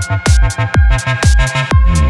Música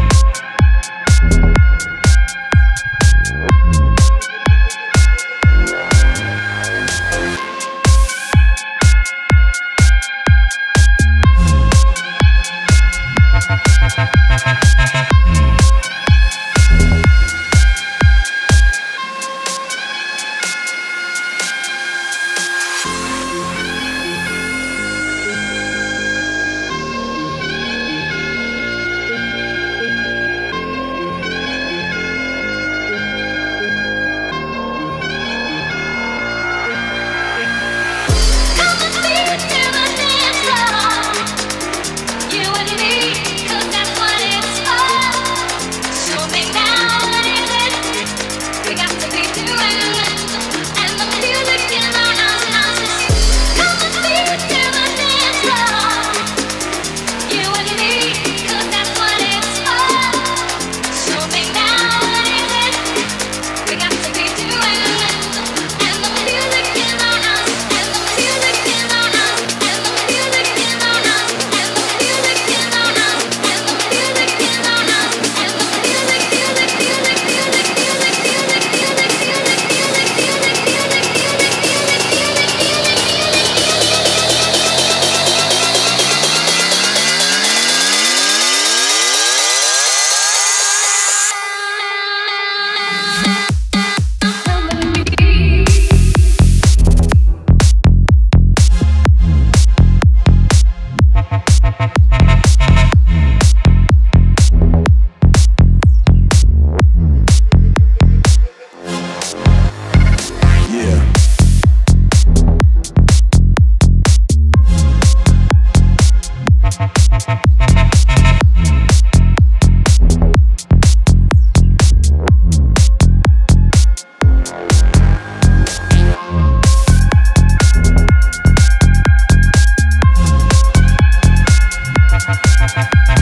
Música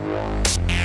Música